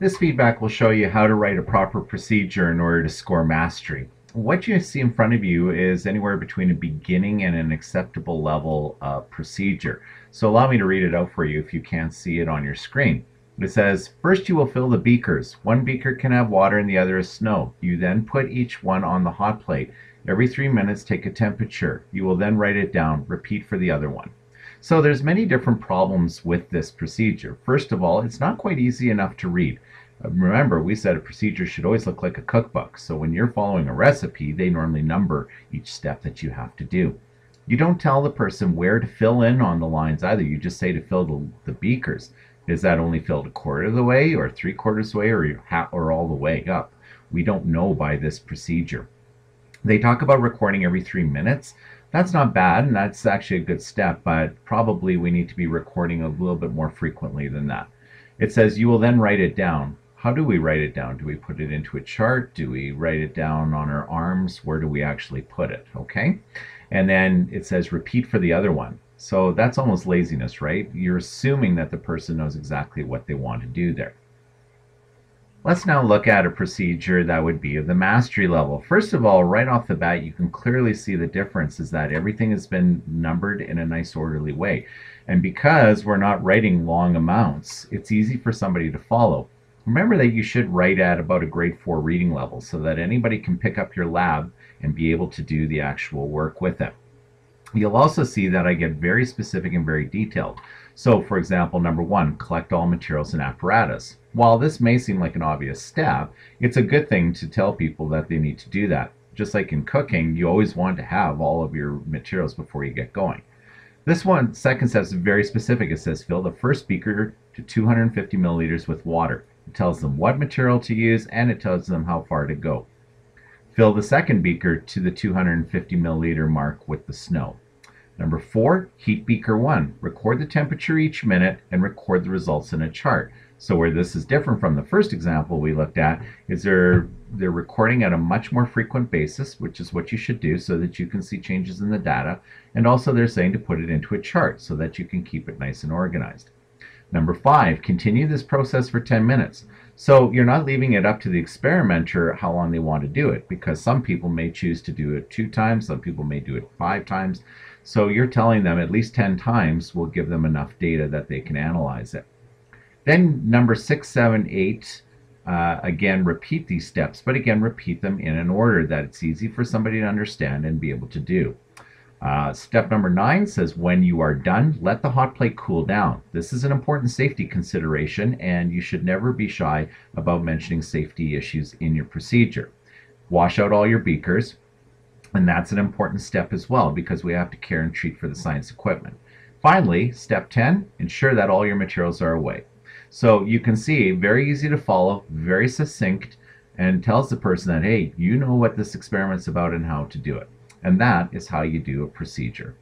This feedback will show you how to write a proper procedure in order to score mastery. What you see in front of you is anywhere between a beginning and an acceptable level procedure. So allow me to read it out for you if you can't see it on your screen. It says, first you will fill the beakers. One beaker can have water and the other is snow. You then put each one on the hot plate. Every three minutes take a temperature. You will then write it down. Repeat for the other one. So there's many different problems with this procedure. First of all, it's not quite easy enough to read. Uh, remember, we said a procedure should always look like a cookbook. So when you're following a recipe, they normally number each step that you have to do. You don't tell the person where to fill in on the lines either. You just say to fill the, the beakers. Is that only filled a quarter of the way or three quarters way or, or all the way up? We don't know by this procedure. They talk about recording every three minutes. That's not bad, and that's actually a good step, but probably we need to be recording a little bit more frequently than that. It says you will then write it down. How do we write it down? Do we put it into a chart? Do we write it down on our arms? Where do we actually put it? Okay. And then it says repeat for the other one. So that's almost laziness, right? You're assuming that the person knows exactly what they want to do there. Let's now look at a procedure that would be of the mastery level. First of all, right off the bat, you can clearly see the difference is that everything has been numbered in a nice orderly way. And because we're not writing long amounts, it's easy for somebody to follow. Remember that you should write at about a grade 4 reading level so that anybody can pick up your lab and be able to do the actual work with it. You'll also see that I get very specific and very detailed. So for example, number one, collect all materials and apparatus. While this may seem like an obvious step, it's a good thing to tell people that they need to do that. Just like in cooking, you always want to have all of your materials before you get going. This one, second step is very specific. It says fill the first beaker to 250 milliliters with water. It tells them what material to use and it tells them how far to go. Fill the second beaker to the 250 milliliter mark with the snow. Number four, heat beaker one. Record the temperature each minute and record the results in a chart. So where this is different from the first example we looked at is they're, they're recording at a much more frequent basis, which is what you should do so that you can see changes in the data. And also they're saying to put it into a chart so that you can keep it nice and organized. Number five, continue this process for 10 minutes. So you're not leaving it up to the experimenter how long they want to do it because some people may choose to do it two times, some people may do it five times. So you're telling them at least 10 times will give them enough data that they can analyze it. Then number six, seven, eight, uh, again, repeat these steps, but again, repeat them in an order that it's easy for somebody to understand and be able to do. Uh, step number nine says when you are done, let the hot plate cool down. This is an important safety consideration and you should never be shy about mentioning safety issues in your procedure. Wash out all your beakers, and that's an important step as well because we have to care and treat for the science equipment. Finally, step 10, ensure that all your materials are away. So you can see, very easy to follow, very succinct, and tells the person that, hey, you know what this experiment's about and how to do it. And that is how you do a procedure.